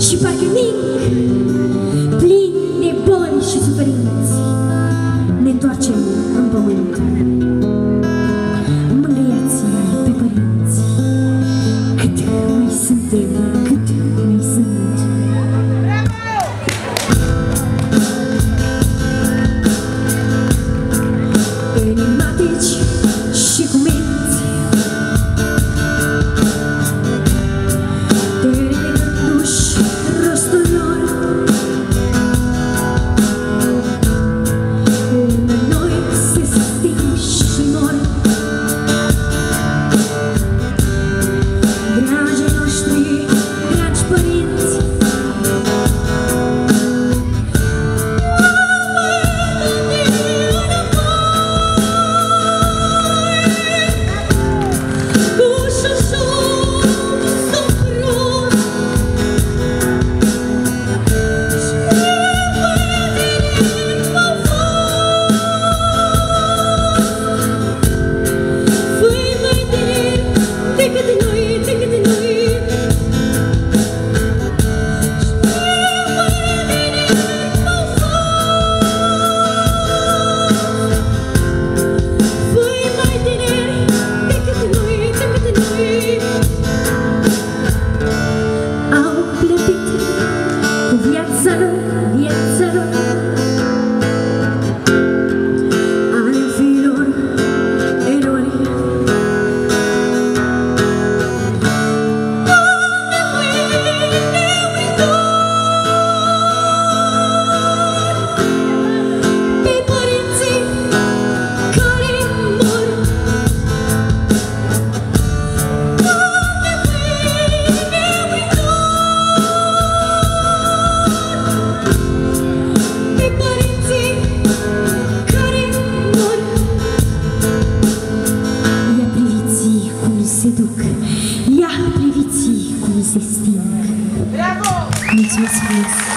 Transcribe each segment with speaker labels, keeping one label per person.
Speaker 1: she suis
Speaker 2: pas
Speaker 1: unique. Miss Miss.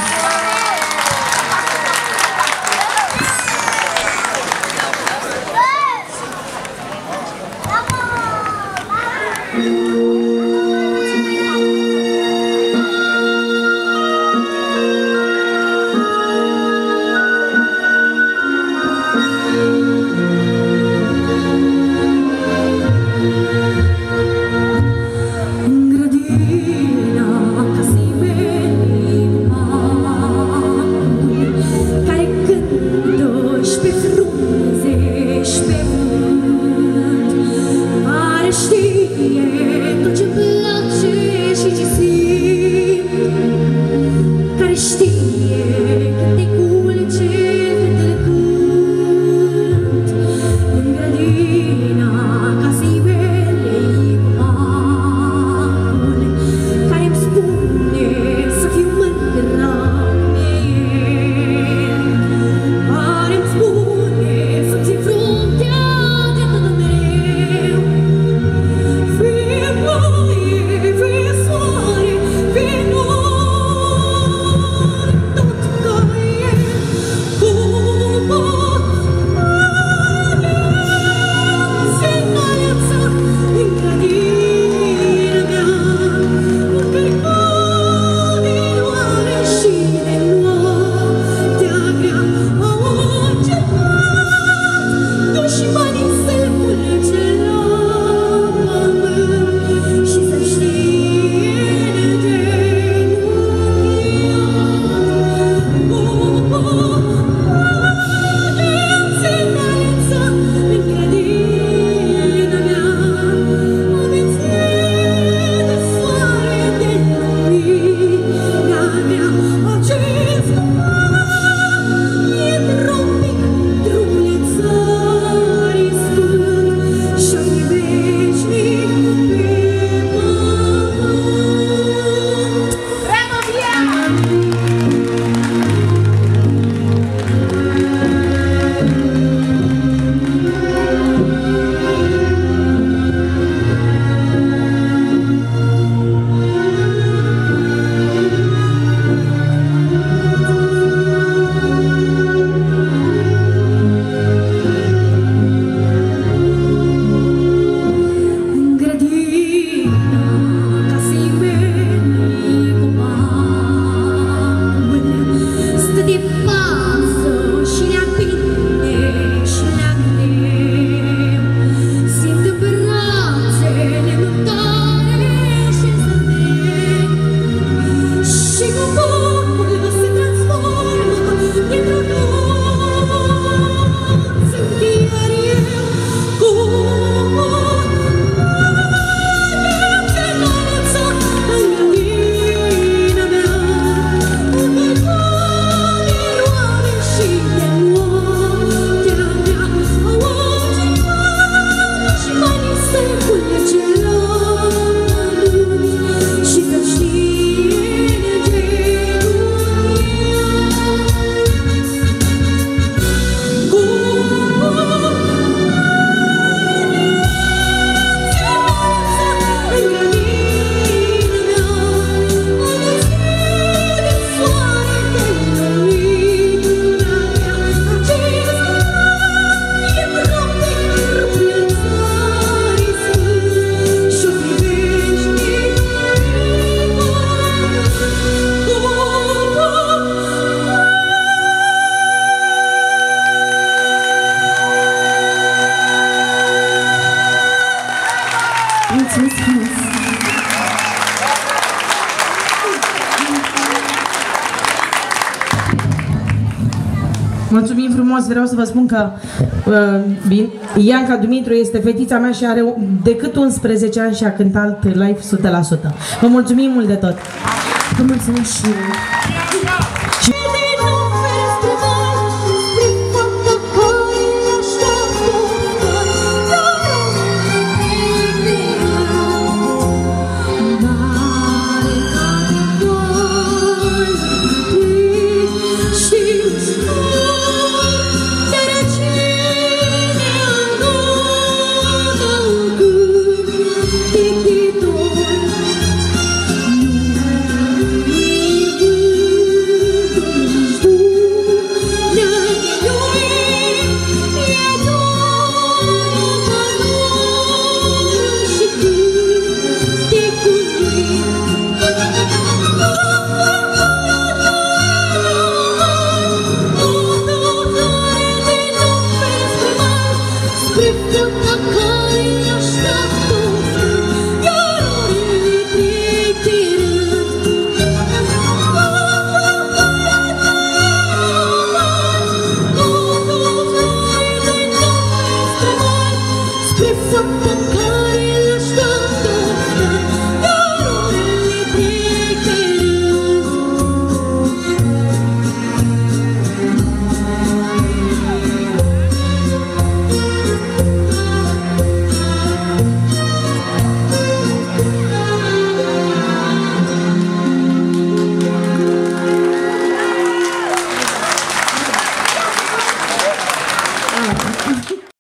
Speaker 1: to
Speaker 2: Mulțumim frumos, vreau să vă spun că uh, Ianca Dumitru este fetița mea și are decât 11 ani și a cântat live 100%. Vă mulțumim mult de tot!
Speaker 1: Vă mulțumim și eu!